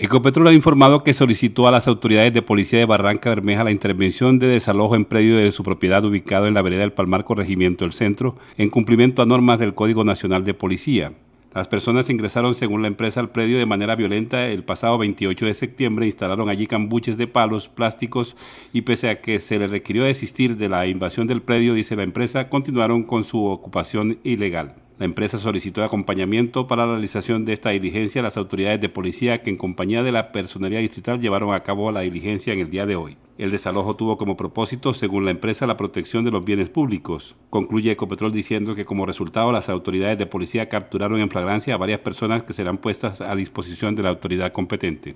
Ecopetrol ha informado que solicitó a las autoridades de policía de Barranca Bermeja la intervención de desalojo en predio de su propiedad ubicado en la vereda del Palmar Corregimiento del Centro, en cumplimiento a normas del Código Nacional de Policía. Las personas ingresaron según la empresa al predio de manera violenta el pasado 28 de septiembre, instalaron allí cambuches de palos, plásticos y pese a que se les requirió desistir de la invasión del predio, dice la empresa, continuaron con su ocupación ilegal. La empresa solicitó acompañamiento para la realización de esta diligencia a las autoridades de policía que en compañía de la personería distrital llevaron a cabo la diligencia en el día de hoy. El desalojo tuvo como propósito, según la empresa, la protección de los bienes públicos. Concluye Ecopetrol diciendo que como resultado las autoridades de policía capturaron en flagrancia a varias personas que serán puestas a disposición de la autoridad competente.